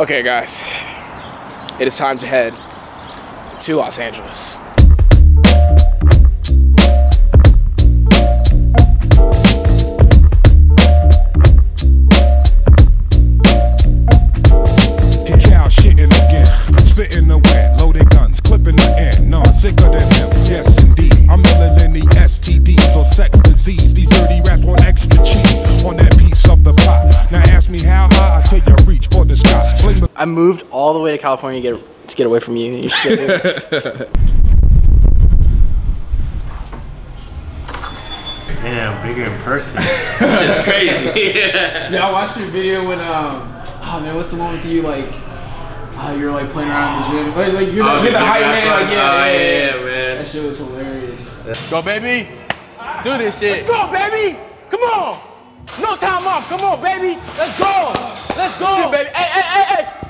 Okay, guys, it is time to head to Los Angeles. I moved all the way to California to get to get away from you. and shit. Damn, bigger in person. it's crazy. Yeah, I watched your video when um oh man, what's the one with you like oh you're like playing around in the gym. Like, like you're the, Oh, you're the the hype man, outside. like yeah, Oh, yeah, yeah, yeah, yeah, man. That shit was hilarious. Let's go, baby. Let's do this shit. Go baby! Come on! No time off, come on baby! Let's go! Let's go! Shit, baby. Hey, hey, hey, hey!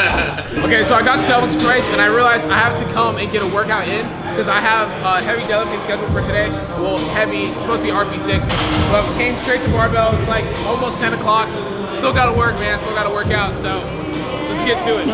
Okay, so I got to Devil's Christ and I realized I have to come and get a workout in because I have a heavy deadlifting scheduled for today. Well, heavy, it's supposed to be RP6, but we came straight to barbell. It's like almost 10 o'clock. Still got to work, man. Still got to work out. So let's get to it.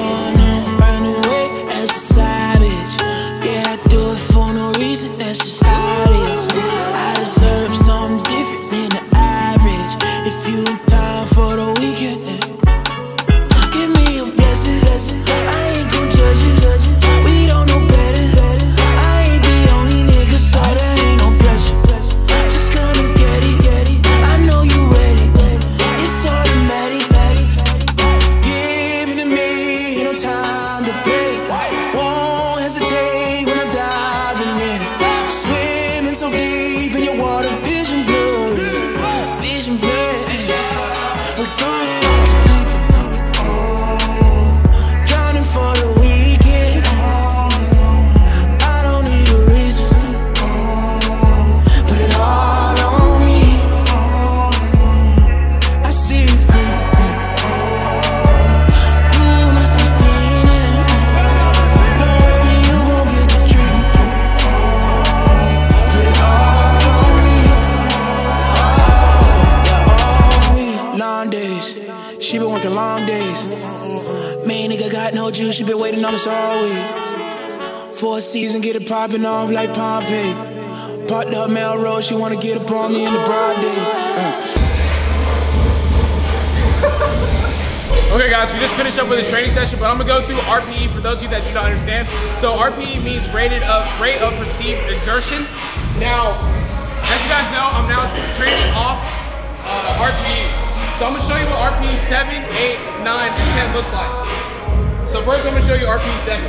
No juice, she been waiting on us all week. For a season, get it popping off like Pompeii. Parked up Melrose, she wanna get up on me in the broad day. Okay, guys, we just finished up with a training session, but I'm gonna go through RPE for those of you that do not understand. So RPE means rated of rate of perceived exertion. Now, as you guys know, I'm now training off uh, RPE. So I'm gonna show you what RPE 7, 8, 9, and 10 looks like. So first I'm gonna show you RP7.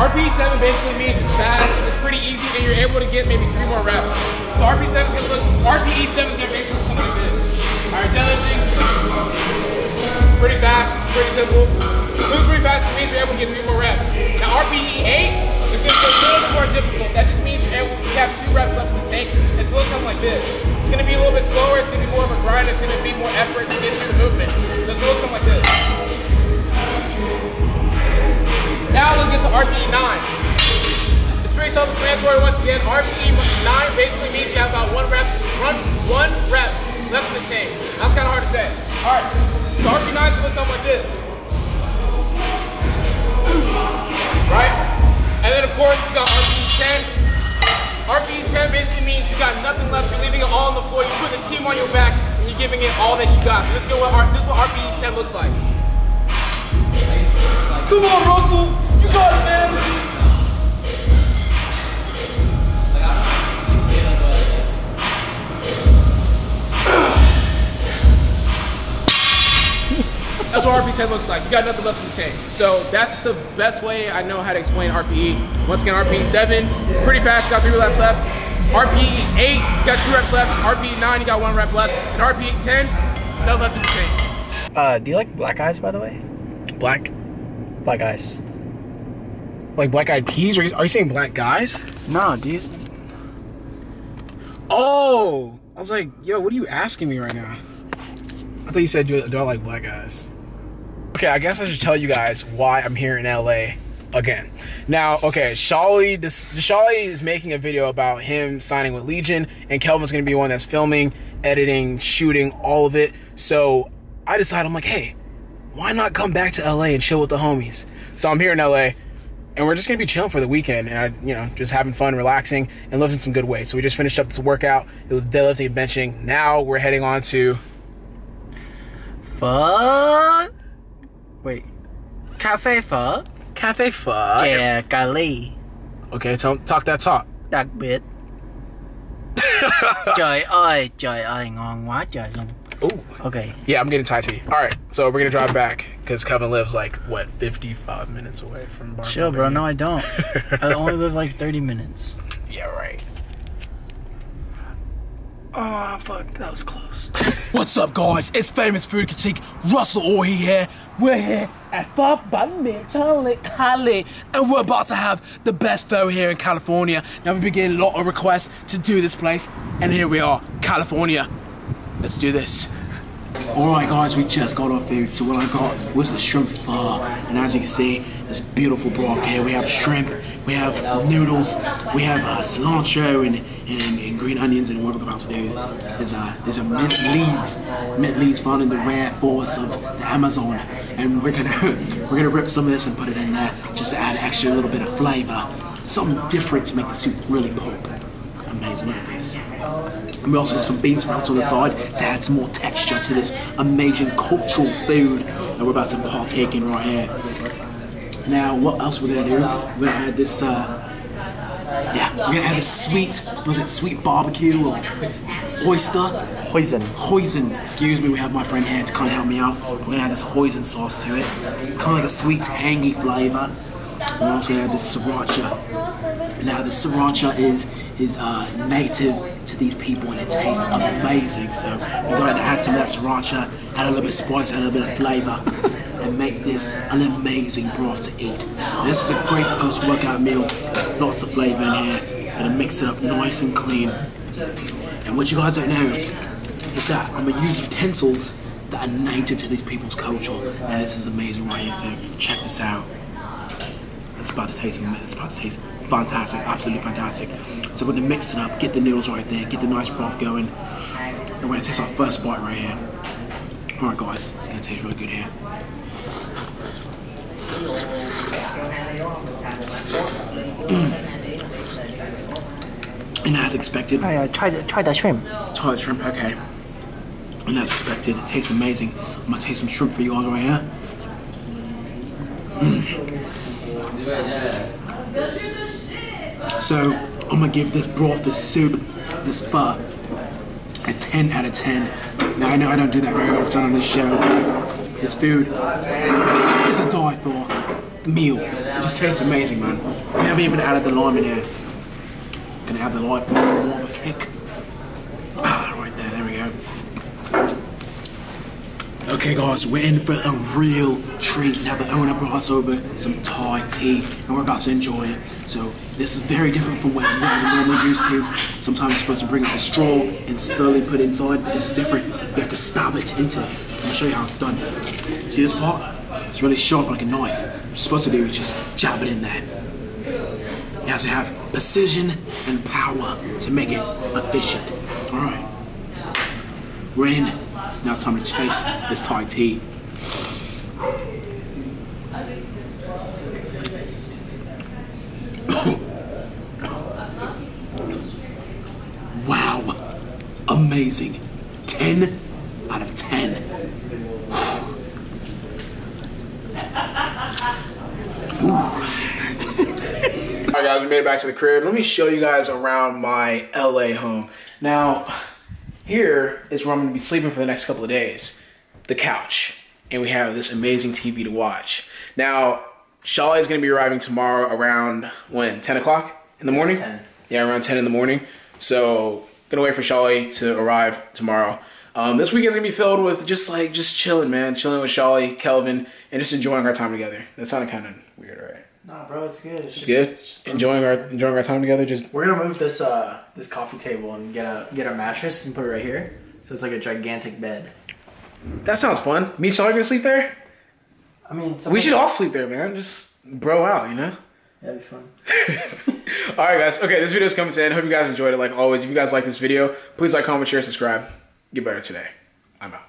RP7 basically means it's fast, it's pretty easy, and you're able to get maybe three more reps. So RP7 is gonna look, RPE 7 is gonna basically look something like this. All right, deadlifting, pretty fast, pretty simple. Moves pretty fast, it means you're able to get three more reps. Now RPE 8 is gonna be a little bit more difficult. That just means you're able, you have two reps left in the tank. It's gonna look something like this. It's gonna be a little bit slower, it's gonna be more of a grind, it's gonna be more effort to get through the movement. So it's gonna look something like this. Now let's get to RPE 9. It's pretty self-explanatory once again. RPE 9 basically means you have about one rep, run one rep left in the tank. That's kind of hard to say. All right, so RPE 9 is look something like this. Right? And then of course you got RPE 10. RPE 10 basically means you got nothing left. You're leaving it all on the floor. You put the team on your back and you're giving it all that you got. So this is what, this is what RPE 10 looks like. Come on, Russel. You got it, man. That's what RP10 looks like. You got nothing left in the tank. So that's the best way I know how to explain RPE. Once again, RPE 7, pretty fast, got three reps left. RPE 8, got two reps left. RPE 9, you got one rep left. And RPE 10, nothing left in the tank. Uh, do you like black eyes, by the way? Black, Black eyes. Like black eyed peas? Are you, are you saying black guys? No, dude. Oh, I was like, yo, what are you asking me right now? I thought you said, do, do I like black guys? Okay, I guess I should tell you guys why I'm here in LA again. Now, okay, Shawley, this, Shawley is making a video about him signing with Legion, and Kelvin's gonna be one that's filming, editing, shooting, all of it. So I decided, I'm like, hey, why not come back to LA and chill with the homies? So I'm here in LA, and we're just gonna be chilling for the weekend, and I, you know, just having fun, relaxing, and lifting some good weight. So we just finished up this workout. It was deadlifting and benching. Now we're heading on to Phở. Wait. Cafe phở. Cafe Pho. Chè cà. Okay, tell, talk that talk. Đặc biệt. trời ơi, trời ơi, ngon quá trời luôn. Ooh. Okay. Yeah, I'm getting Thai tea. All right, so we're gonna drive back because Kevin lives like what 55 minutes away from Bar. Chill, bro. No, I don't. I only live like 30 minutes. Yeah, right. Oh fuck, that was close. What's up, guys? It's famous food critique Russel Orhii here. We're here at Pho Bun Mì Charlie Cali, and we're about to have the best pho here in California. Now we've been getting a lot of requests to do this place, and here we are, California. Let's do this. Alright guys, we just got our food, so what I got was the shrimp pho, and as you can see, this beautiful broth here. We have shrimp, we have noodles, we have uh, cilantro and, and, and green onions, and what we're about to do is uh, there's a mint leaves, mint leaves found in the rare of the Amazon, and we're gonna we're gonna rip some of this and put it in there just to add extra little bit of flavor, something different to make the soup really pop. Amazing, look at this. And we also got some bean sprouts on the side to add some more texture to this amazing cultural food that we're about to partake in right here. Now, what else we're gonna do? We're gonna add this, uh, yeah, we're gonna add this sweet, was it sweet barbecue or oyster? Poison. Hoisin, excuse me, we have my friend here to kind of help me out. We're gonna add this hoisin sauce to it. It's kind of like a sweet, tangy flavor. We're also gonna add this sriracha. Now, the sriracha is is uh, native to these people and it tastes amazing. So we're going to add some of that sriracha, add a little bit of spice, add a little bit of flavor, and make this an amazing broth to eat. This is a great post-workout meal. Lots of flavor in here. Gonna mix it up nice and clean. And what you guys don't know is that I'm gonna use utensils that are native to these people's culture. And this is amazing right here. So check this out. It's about to taste it's about to taste fantastic, absolutely fantastic. So we're gonna mix it up, get the noodles right there, get the nice broth going. And we're gonna taste our first bite right here. Alright guys, it's gonna taste really good here. And as expected, I uh, try the try the shrimp. Shrimp, okay. And as expected, it tastes amazing. I'm gonna taste some shrimp for you guys right here. So I'm gonna give this broth, this soup, this pho, a 10 out of 10. Now I know I don't do that very often on this show, but this food is a die for meal. It just tastes amazing, man. We haven't even added the lime in here. Gonna add the lime for more of a kick. Ah, right there, there we go. Okay guys, we're in for a real treat. Now the owner brought us over some Thai tea and we're about to enjoy it. So this is very different from what we're normally used to. Sometimes you're supposed to bring up a straw and slowly put it inside, but this is different. You have to stab it into it. I'll show you how it's done. See this part? It's really sharp like a knife. What you're supposed to do is just jab it in there. You have to have precision and power to make it efficient. Alright. We're in. Now it's time to chase this Thai tea. wow. Amazing. 10 out of 10. All right, guys, we made it back to the crib. Let me show you guys around my LA home. Now, here is where I'm gonna be sleeping for the next couple of days. The couch. And we have this amazing TV to watch. Now, Shawley is gonna be arriving tomorrow around when? 10 o'clock in the morning? 10. Yeah, around 10 in the morning. So, gonna wait for Shawley to arrive tomorrow. Um, this weekend's gonna be filled with just like just chilling, man, chilling with Sholly, Kelvin, and just enjoying our time together. That sounded kind of weird, right? Nah, bro, it's good. It's good. Enjoying our enjoying our time together. Just We're gonna move this uh this coffee table and get a get a mattress and put it right here. So it's like a gigantic bed. that sounds fun. Me and Sholly gonna sleep there. I mean, We should all sleep there, man. Just bro out, you know. That'd be fun. All right, guys. Okay, this video's coming to an end. Hope you guys enjoyed it. Like always, if you guys like this video, please like, comment, share, subscribe. Get better today. I'm out.